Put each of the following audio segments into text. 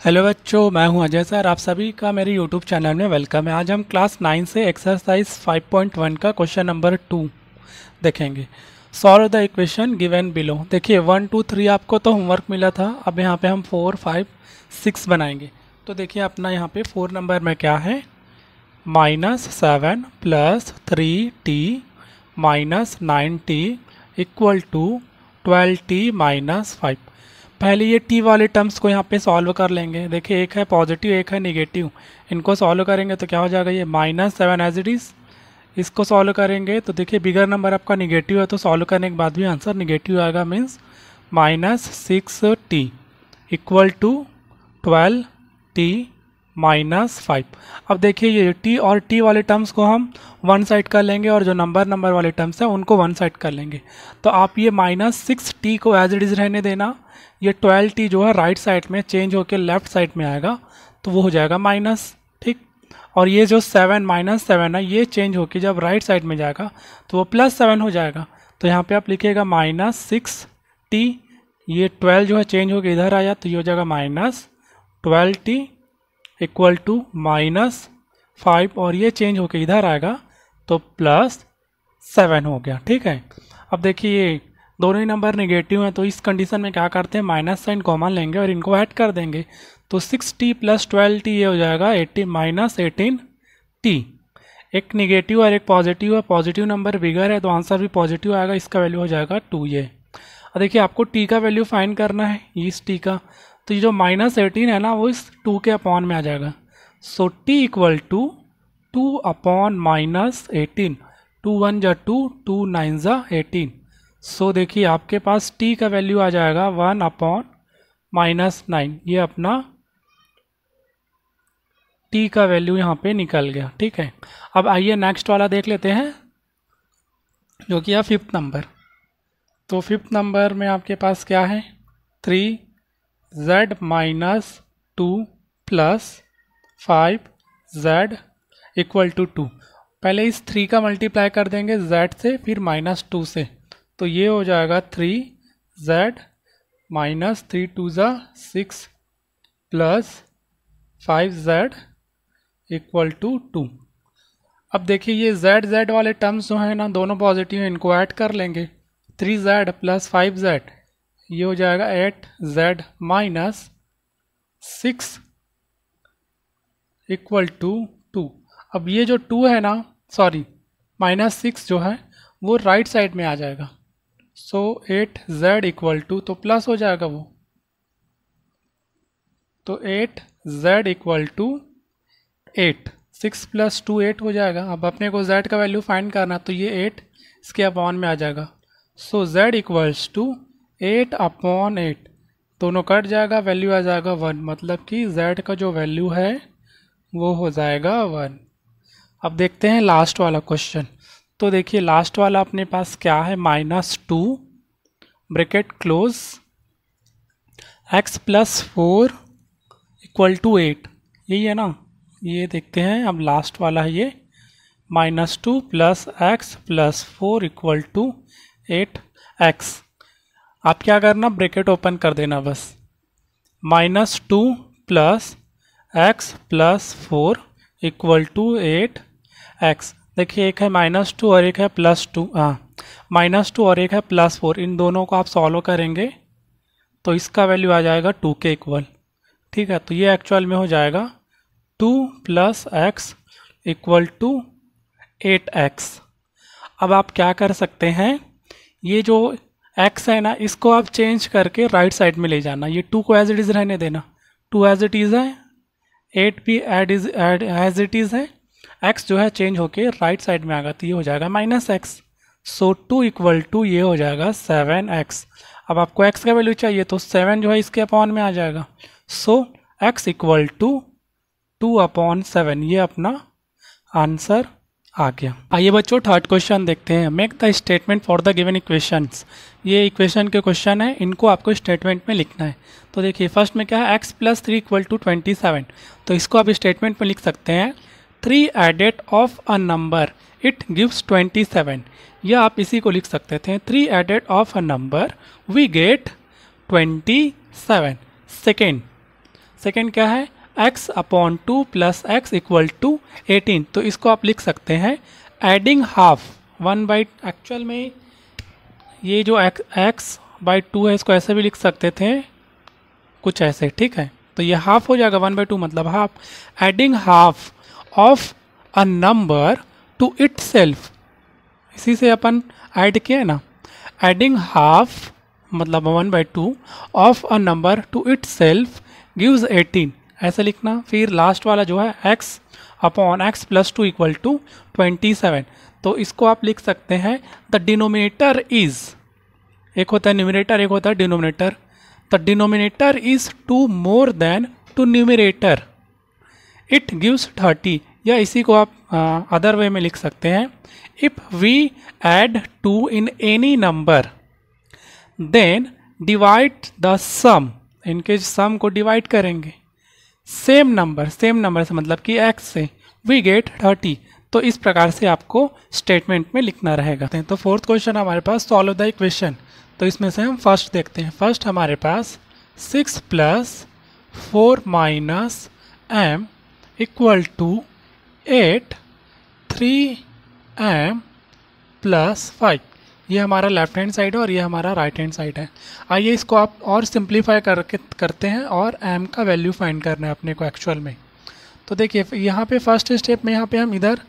Hello बच्चों, मैं हूँ अजय सर। आप सभी का मेरे यूट्यूब चैनल में वेलकम है। आज हम क्लास नाइन से एक्सरसाइज 5.1 का क्वेश्चन नंबर टू देखेंगे। Solve the equation given below देखिए वन टू थ्री आपको तो होमवर्क मिला था। अब यहाँ पे हम फोर फाइव सिक्स बनाएँगे। तो देखिए, अपना यहाँ पे फोर नंबर में क्या है? Minus seven plus three T minus nine T equal to twelve T minus five पहले ये टी वाले टर्म्स को यहाँ पे सॉल्व कर लेंगे। देखिए, एक है पॉजिटिव एक है निगेटिव इनको सॉल्व करेंगे तो क्या हो जाएगा ये minus seven as it is इसको सॉल्व करेंगे तो देखिए बिगर नंबर आपका निगेटिव है तो सॉल्व करने के बाद भी आंसर निगेटिव आएगा means minus six t equal to twelve t minus five अब देखिए ये टी और टी वाले टर्म्स को हम वन साइड कर लेंगे और जो नंबर नंबर वाले टर्म्स हैं, उनको वन साइड कर लेंगे। तो आप ये माइनस सिक्स टी को एज इट इज़ रहने देना। ये ट्वेल्व टी जो है राइट साइड में चेंज होकर लेफ़्ट साइड में आएगा तो वो हो जाएगा माइनस ठीक? और ये जो सेवन माइनस सेवन है, ये चेंज होकर जब राइट साइड में जाएगा तो वो प्लस सेवन हो जाएगा। तो यहाँ पर आप लिखिएगा माइनस सिक्स टी ये ट्वेल्व जो है चेंज होकर इधर आया तो ये हो जाएगा minus twelve t equal to minus five और ये चेंज होकर इधर आएगा तो प्लस सेवन हो गया, ठीक है? अब देखिए, ये दोनों ही नंबर नेगेटिव हैं तो इस कंडीशन में क्या करते हैं? माइनस साइन कॉमन लेंगे और इनको ऐड कर देंगे। तो six t plus twelve t ये हो जाएगा एटीन माइनस एटीन टी। एक निगेटिव और एक पॉजिटिव है पॉजिटिव नंबर बिगर है तो आंसर भी पॉजिटिव आएगा, इसका वैल्यू हो जाएगा टू ये। और देखिए, आपको टी का वैल्यू फाइंड करना है, इस टी का। तो ये जो माइनस एटीन है ना, वो इस टू के अपॉन में आ जाएगा। So t equal to two upon minus eighteen two one जा टू टू नाइन जा एटीन सो देखिए, आपके पास t का वैल्यू आ जाएगा वन अपॉन माइनस नाइन ये अपना t का वैल्यू यहाँ पे निकल गया, ठीक है? अब आइए नेक्स्ट वाला देख लेते हैं, जो कि है फिफ्थ नंबर तो फिफ्थ नंबर में आपके पास क्या है? Three z minus two plus five z equal to two पहले इस थ्री का मल्टीप्लाई कर देंगे जेड से, फिर माइनस टू से। तो ये हो जाएगा three z minus three two ज़ा six plus five z equal to two अब देखिए ये जेड जेड वाले टर्म्स जो हैं ना, दोनों पॉजिटिव हैं, इनको ऐड कर लेंगे। Three z plus five z ये हो जाएगा eight z minus six equal to two अब ये जो टू है ना सॉरी माइनस सिक्स जो है, वो राइट right साइड में आ जाएगा। So eight z equal to तो प्लस हो जाएगा वो। तो eight z equal to eight six plus two eight हो जाएगा। अब अपने को जेड का वैल्यू फाइंड करना तो ये एट इसके अपॉन में आ जाएगा। So z equals to eight upon eight. दोनों कट जाएगा वैल्यू आ जाएगा वन मतलब कि जेड का जो वैल्यू है, वो हो जाएगा वन अब देखते हैं लास्ट वाला क्वेश्चन तो देखिए लास्ट वाला अपने पास क्या है? Minus two bracket close x plus four equal to eight यही है ना? ये देखते हैं, अब लास्ट वाला है ये। Minus two plus x plus four equal to eight x आप क्या करना, ब्रेकेट ओपन कर देना बस। Minus two plus x plus four equal to eight x. देखिए, एक है माइनस टू और एक है प्लस टू। हाँ माइनस टू और एक है प्लस फोर। इन दोनों को आप सॉल्व करेंगे तो इसका वैल्यू आ जाएगा टू के इक्वल। ठीक है तो ये एक्चुअल में हो जाएगा two plus x equal to eight x. अब आप क्या कर सकते हैं, ये जो एक्स है ना, इसको आप चेंज करके राइट साइड में ले जाना। ये टू को एज इट इज़ रहने देना। टू एज इट इज़ है एट भी eight is eight as it is है। एक्स जो है चेंज होके राइट साइड में आएगा तो ये हो जाएगा minus x so two equal to ये हो जाएगा सेवन एक्स अब आपको एक्स का वैल्यू चाहिए तो सेवन जो है इसके अपॉन में आ जाएगा। So x equal to two upon seven ये अपना आंसर आ गया। आइए बच्चों थर्ड क्वेश्चन देखते हैं। Make the statement for the given equations ये इक्वेशन के क्वेश्चन है। इनको आपको स्टेटमेंट में लिखना है। तो देखिए फ़र्स्ट में क्या है? X plus three equal to twenty seven तो इसको आप स्टेटमेंट में लिख सकते हैं। Three added of a number it gives twenty seven या आप इसी को लिख सकते थे। Three added of a number we get twenty seven second second क्या है? X upon two plus x equal to eighteen तो इसको आप लिख सकते हैं adding half one by actual में ये जो एक्स बाई टू है, इसको ऐसे भी लिख सकते थे। कुछ ऐसे, ठीक है? तो ये हाफ़ हो जाएगा वन बाई टू मतलब half adding half of a number to itself इसी से अपन ऐड किया ना? एडिंग हाफ़ मतलब one by two of a number to itself gives eighteen ऐसे लिखना। फिर लास्ट वाला जो है x upon x plus two equal to twenty seven तो इसको आप लिख सकते हैं द डिनोमिनेटर इज़ एक होता है न्यूमिनेटर एक होता है denominator the denominator is two more than two numerator it gives thirty या इसी को आप अदर वे में लिख सकते हैं। If we add two in any number then divide the sum इनके सम को डिवाइड करेंगे। सेम नंबर सेम नंबर से मतलब कि एक्स से। वी गेट थर्टी तो इस प्रकार से आपको स्टेटमेंट में लिखना रहेगा। तो फोर्थ क्वेश्चन हमारे पास सॉल्व द इक्वेशन तो इसमें से हम फ़र्स्ट देखते हैं। फ़र्स्ट हमारे पास six plus four minus m equal to eight three m plus five ये हमारा लेफ़्ट हैंड साइड है और ये हमारा राइट हैंड साइड है। आइए इसको आप और सिंप्लीफाई करके, करते हैं और एम का वैल्यू फाइंड करना है अपने को एक्चुअल में। तो देखिए, यहाँ पे फ़र्स्ट स्टेप में यहाँ पे हम इधर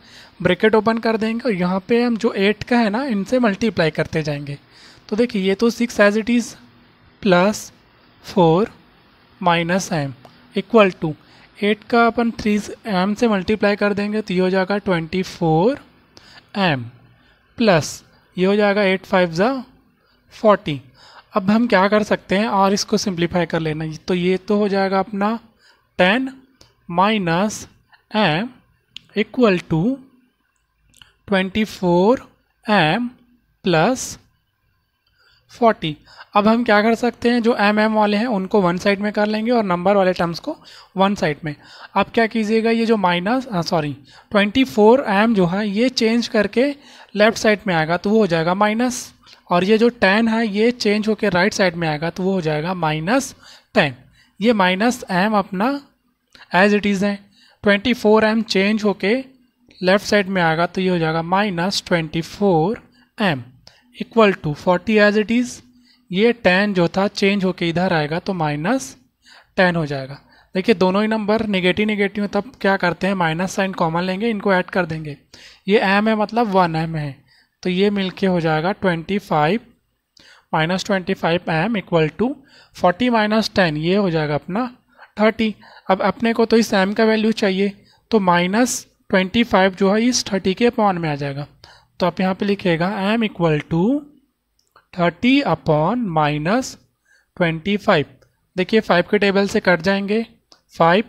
ब्रेकेट ओपन कर देंगे और यहाँ पे हम जो एट का है ना, इनसे मल्टीप्लाई करते जाएँगे। तो देखिए, ये तो six as it is plus four minus m equal to eight का अपन थ्री एम से मल्टीप्लाई कर देंगे तो ये हो जाएगा ट्वेंटी फोर एम प्लस ये हो जाएगा एट फाइव ज़ा फोर्टी अब हम क्या कर सकते हैं? और इसको सिंप्लीफाई कर लेना। तो ये तो हो जाएगा अपना ten minus m equal to twenty four m plus forty. अब हम क्या कर सकते हैं? जो एम एम वाले हैं, उनको वन साइड में कर लेंगे और नंबर वाले टर्म्स को वन साइड में। अब क्या कीजिएगा? ये जो minus sorry twenty four m जो है, ये चेंज करके लेफ़्ट साइड में आएगा तो वो हो जाएगा माइनस और ये जो टेन है, ये चेंज होकर राइट साइड में आएगा तो वो हो जाएगा माइनस टेन ये माइनस एम अपना एज इट इज़ है। ट्वेंटी फोर एम चेंज होके लेफ़्ट साइड में आएगा तो ये हो जाएगा minus twenty four m equal to forty as it is ये टेन जो था चेंज होके इधर आएगा तो माइनस टेन हो जाएगा। देखिए, दोनों ही नंबर निगेटिव निगेटिव तब क्या करते हैं? माइनस साइन कॉमन लेंगे, इनको ऐड कर देंगे। ये एम है मतलब वन एम है। तो ये मिलके हो जाएगा twenty five minus twenty five m equal to forty minus ten ये हो जाएगा अपना थर्टी अब अपने को तो इस एम का वैल्यू चाहिए तो माइनस ट्वेंटी फाइव जो है, इस थर्टी के अपॉन में आ जाएगा। तो आप यहाँ पे लिखिएगा m equal to thirty upon minus twenty five देखिए फाइव के टेबल से कट जाएँगे। फाइव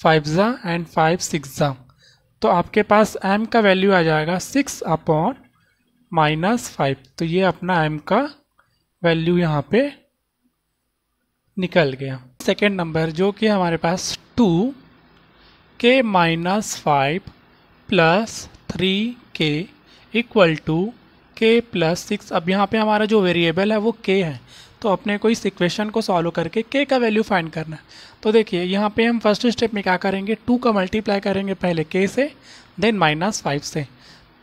फाइव ज़ा एंड फाइव सिक्स ज़ा। तो आपके पास m का वैल्यू आ जाएगा सिक्स अपॉन माइनस फाइव तो ये अपना m का वैल्यू यहाँ पे निकल गया। सेकेंड नंबर जो कि हमारे पास two k minus five plus three k equal to k plus six अब यहाँ पे हमारा जो वेरिएबल है वो के है। तो अपने को इस इक्वेशन को सॉल्व करके के का वैल्यू फाइंड करना है। तो देखिए, यहाँ पे हम फ़र्स्ट स्टेप में क्या करेंगे? टू का मल्टीप्लाई करेंगे पहले के से देन माइनस फाइव से।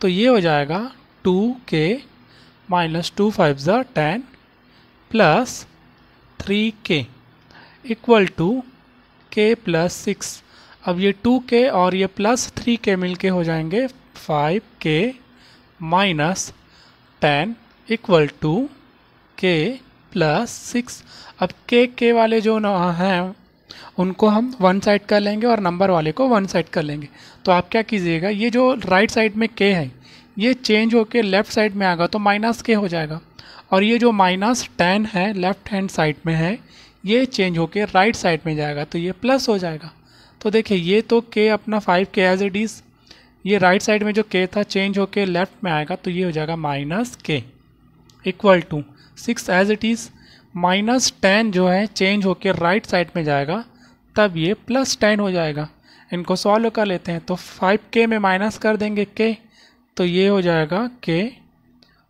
तो ये हो जाएगा two k minus two five ज़ा ten plus three k equal to k plus six अब ये टू के और ये प्लस थ्री के मिल के हो जाएँगे five k minus ten equal to k plus six अब के के वाले जो हैं, उनको हम वन साइड कर लेंगे और नंबर वाले को वन साइड कर लेंगे। तो आप क्या कीजिएगा, ये जो राइट साइड में के है, ये चेंज होके लेफ़्ट साइड में आएगा तो माइनस के हो जाएगा। और ये जो माइनस टेन है लेफ़्ट हैंड साइड में है, ये चेंज होके राइट साइड में जाएगा तो ये प्लस हो जाएगा। तो देखिए, ये तो के अपना five k as it is ये राइट साइड में जो के था चेंज होके लेफ़्ट में आएगा तो ये हो जाएगा minus k equal to six as it is minus ten जो है चेंज होके राइट साइड में जाएगा, तब ये प्लस टेन हो जाएगा। इनको सॉल्व कर लेते हैं तो फाइव के में माइनस कर देंगे के तो ये हो जाएगा के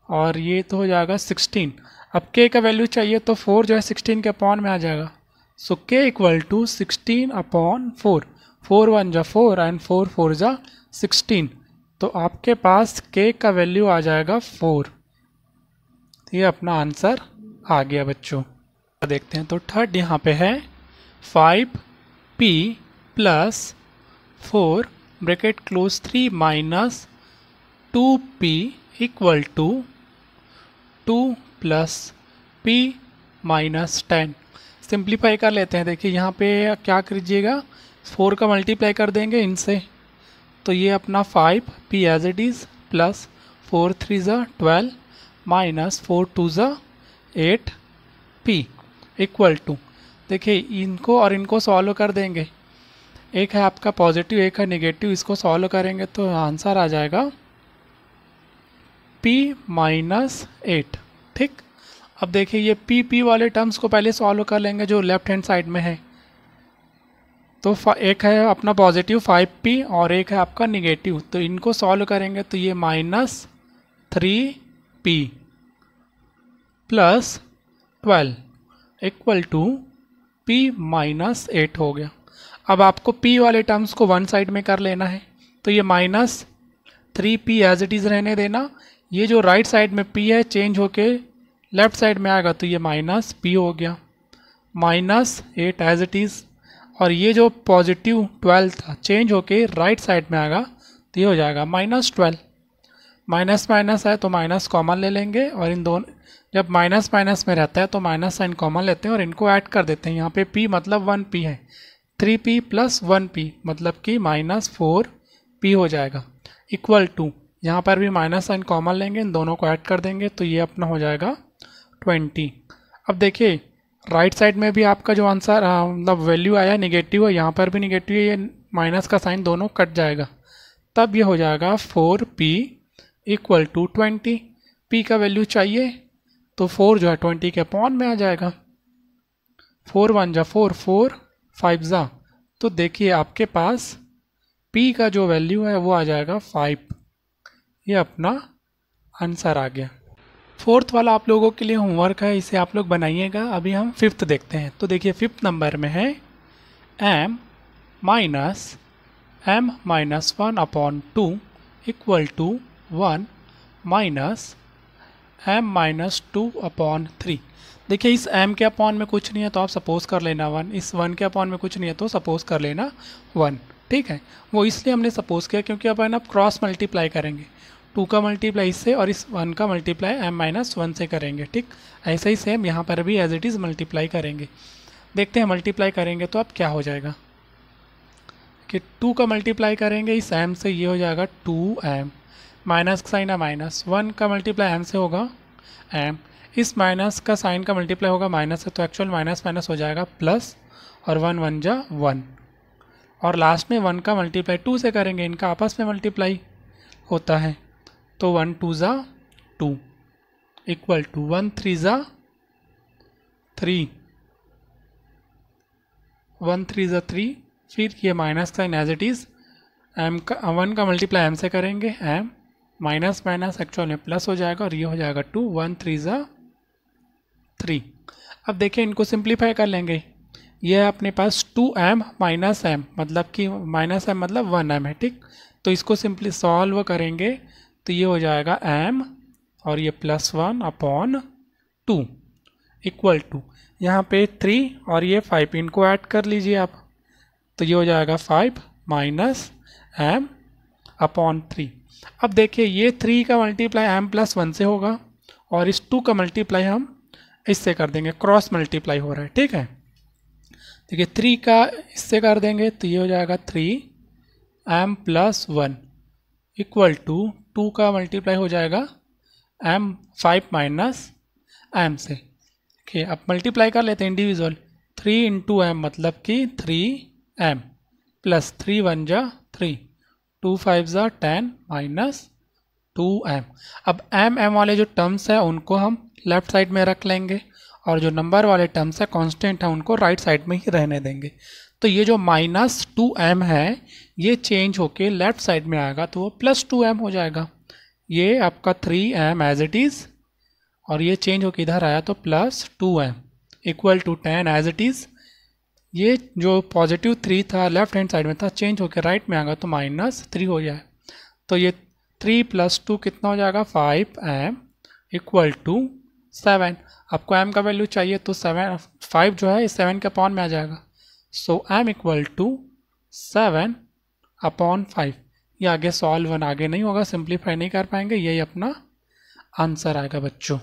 और ये तो हो जाएगा सिक्सटीन अब के का वैल्यू चाहिए तो फोर जो है सिक्सटीन के पॉन में आ जाएगा। So k equal to sixteen upon four four one जा फोर एंड फोर फोर जा सिक्सटीन। तो आपके पास के का वैल्यू आ जाएगा फोर ये अपना आंसर आ गया बच्चों। देखते हैं तो थर्ड यहाँ पे है five p plus four bracket close three minus two p equal to two plus p minus ten simplify कर लेते हैं, देखिए यहाँ पे क्या करिएगा फोर का मल्टीप्लाई कर देंगे इनसे। तो ये अपना five p as it is plus four three ज़ा ट्वेल्व माइनस फोर टू ज़ा एट पी इक्वल टू देखिए, इनको और इनको सॉल्व कर देंगे। एक है आपका पॉजिटिव एक है नेगेटिव इसको सॉल्व करेंगे तो आंसर आ जाएगा पी माइनस एट ठीक? अब देखिए, ये पी पी वाले टर्म्स को पहले सॉल्व कर लेंगे जो लेफ़्ट हैंड साइड में है। तो एक है अपना पॉजिटिव फाइव पी और एक है आपका निगेटिव तो इनको सॉल्व करेंगे तो ये minus three p plus twelve equal to p minus eight हो गया। अब आपको पी वाले टर्म्स को वन साइड में कर लेना है। तो ये minus three p as it is रहने देना। ये जो राइट right साइड में पी है चेंज होके लेफ़्ट साइड में आएगा तो ये माइनस पी हो गया। Minus eight as it is और ये जो पॉजिटिव ट्वेल्व था चेंज होके राइट साइड में आएगा तो ये हो जाएगा माइनस ट्वेल्व माइनस माइनस है तो माइनस कॉमन ले लेंगे और इन दोनों, जब माइनस माइनस में रहता है तो माइनस साइन कॉमन लेते हैं और इनको ऐड कर देते हैं। यहाँ पे पी मतलब वन पी है। Three p plus one p मतलब कि माइनस फोर पी हो जाएगा। इक्वल टू यहाँ पर भी माइनस साइन कॉमन लेंगे, इन दोनों को ऐड कर देंगे तो ये अपना हो जाएगा ट्वेंटी अब देखिए राइट साइड में भी आपका जो आंसर मतलब वैल्यू आया निगेटिव है यहाँ पर भी निगेटिव है ये माइनस का साइन दोनों कट जाएगा। तब ये हो जाएगा four p equal to twenty p का वैल्यू चाहिए तो फोर जो है ट्वेंटी के पॉन में आ जाएगा। फोर वन जा फोर फोर फाइव ज़ा। तो देखिए आपके पास पी का जो वैल्यू है, वो आ जाएगा फाइव ये अपना आंसर आ गया। फोर्थ वाला आप लोगों के लिए होमवर्क है, इसे आप लोग बनाइएगा। अभी हम फिफ्थ देखते हैं। तो देखिए फिफ्थ नंबर में है m minus m minus one upon two equal to one minus m minus two upon three देखिए, इस एम के अपॉन में कुछ नहीं है तो आप सपोज़ कर लेना वन इस वन के अपॉन में कुछ नहीं है तो सपोज़ कर लेना वन ठीक है? वो इसलिए हमने सपोज़ किया क्योंकि अपन अब क्रॉस मल्टीप्लाई करेंगे। टू का मल्टीप्लाई इससे और इस वन का मल्टीप्लाई एम माइनस वन से करेंगे, ठीक? ऐसे ही सेम यहाँ पर भी एज इट इज़ मल्टीप्लाई करेंगे। देखते हैं मल्टीप्लाई करेंगे तो अब क्या हो जाएगा? कि टू का मल्टीप्लाई करेंगे, इस एम से ये हो जाएगा टू एम माइनस का साइन है माइनस वन का मल्टीप्लाई एम से होगा एम इस माइनस का साइन का मल्टीप्लाई होगा माइनस से तो एक्चुअल माइनस माइनस हो जाएगा प्लस और वन वन जा वन। और लास्ट में वन का मल्टीप्लाई टू से करेंगे, इनका आपस में मल्टीप्लाई होता है। तो वन टू ज़ा, two. Equal to one three ज़ा, थ्री. वन थ्री ज़ा थ्री, फिर ये माइनस का एज इट इज़ एम का, वन का मल्टीप्लाई एम से करेंगे एम माइनस माइनस एक्चुअल में प्लस हो जाएगा और ये हो जाएगा टू वन थ्री ज़ा, थ्री. अब देखिए, इनको सिंप्लीफाई कर लेंगे. ये है अपने पास टू एम माइनस एम मतलब कि माइनस एम मतलब वन एम है, ठीक? तो इसको सिंपली सॉल्व करेंगे. तो ये हो जाएगा एम और ये plus one upon two equal to यहाँ पे थ्री और ये फाइव इनको ऐड कर लीजिए आप। तो ये हो जाएगा five minus m upon three अब देखिए ये थ्री का मल्टीप्लाई एम प्लस वन से होगा और इस टू का मल्टीप्लाई हम इससे कर देंगे क्रॉस मल्टीप्लाई हो रहा है, ठीक है? देखिए थ्री का इससे कर देंगे तो ये हो जाएगा three m plus one equal to two का मल्टीप्लाई हो जाएगा एम फाइव माइनस एम से। ठीक अब मल्टीप्लाई कर लेते हैं इंडिविजुअल थ्री इंटू एम मतलब कि three m plus three one जा थ्री टू फाइव ज़ा टेन माइनस टू एम अब एम एम वाले जो टर्म्स हैं, उनको हम लेफ़्ट साइड में रख लेंगे और जो नंबर वाले टर्म्स हैं कांस्टेंट हैं, उनको राइट right साइड में ही रहने देंगे। तो ये जो माइनस टू एम है ये चेंज होके लेफ़्ट साइड में आएगा तो वो प्लस टू एम हो जाएगा। ये आपका three M as it is और ये चेंज होके इधर आया तो plus two M equal to ten as it is ये जो पॉजिटिव थ्री था लेफ़्ट हैंड साइड में था चेंज होकर राइट में आएगा तो माइनस थ्री हो जाए तो ये थ्री प्लस टू कितना हो जाएगा? Five M equal to seven आपको एम का वैल्यू चाहिए तो सेवन फाइव जो है सेवन के अपॉन में आ जाएगा। So M equal to seven upon five ये आगे सॉल्व वन आगे नहीं होगा सिंप्लीफाई नहीं कर पाएँगे, यही अपना आंसर आएगा बच्चों।